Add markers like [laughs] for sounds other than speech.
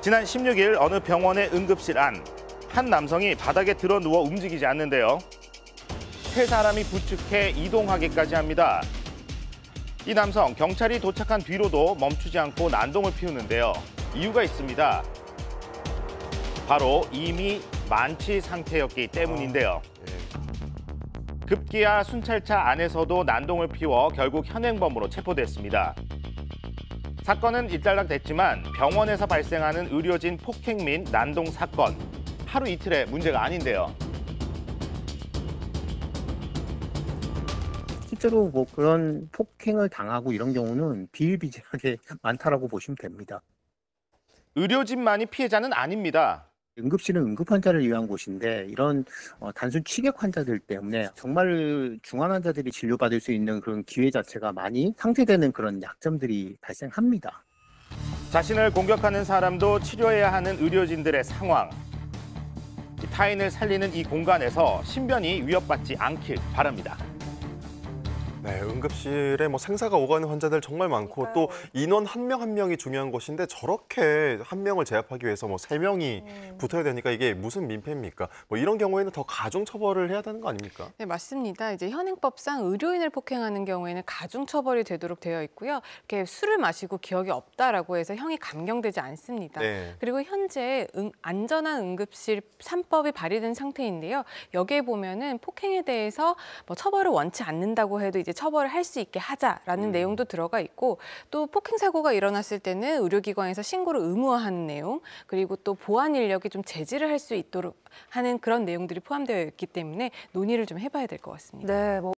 지난 16일 어느 병원의 응급실 안, 한 남성이 바닥에 드러 누워 움직이지 않는데요. 세 사람이 부축해 이동하기까지 합니다. 이 남성, 경찰이 도착한 뒤로도 멈추지 않고 난동을 피우는데요. 이유가 있습니다. 바로 이미 만취 상태였기 때문인데요. 급기야 순찰차 안에서도 난동을 피워 결국 현행범으로 체포됐습니다. 사건은 일단락됐지만 병원에서 발생하는 의료진 폭행 및 난동 사건 하루 이틀의 문제가 아닌데요. 실제로 뭐 그런 폭행을 당하고 이런 경우는 비일비재하게 [laughs] 많다라고 보시면 됩니다. 의료진만이 피해자는 아닙니다. 응급실은 응급 환자를 위한 곳인데 이런 어, 단순 취객 환자들 때문에 정말 중환 환자들이 진료받을 수 있는 그런 기회 자체가 많이 상쇄되는 그런 약점들이 발생합니다. 자신을 공격하는 사람도 치료해야 하는 의료진들의 상황. 타인을 살리는 이 공간에서 신변이 위협받지 않길 바랍니다. 네, 응급실에 뭐 생사가 오가는 환자들 정말 많고 또 인원 한 명 한 명이 중요한 것인데 저렇게 한 명을 제압하기 위해서 뭐 세 명이 붙어야 되니까 이게 무슨 민폐입니까? 뭐 이런 경우에는 더 가중 처벌을 해야 되는 거 아닙니까? 네, 맞습니다. 이제 현행법상 의료인을 폭행하는 경우에는 가중 처벌이 되도록 되어 있고요. 이렇게 술을 마시고 기억이 없다라고 해서 형이 감경되지 않습니다. 네. 그리고 현재 응- 안전한 응급실 3법이 발의된 상태인데요. 여기에 보면은 폭행에 대해서 뭐 처벌을 원치 않는다고 해도 이제 처벌을 할 수 있게 하자라는 음. 내용도 들어가 있고 또 폭행 사고가 일어났을 때는 의료기관에서 신고를 의무화하는 내용 그리고 또 보안 인력이 좀 제지를 할 수 있도록 하는 그런 내용들이 포함되어 있기 때문에 논의를 좀 해봐야 될 것 같습니다. 네, 뭐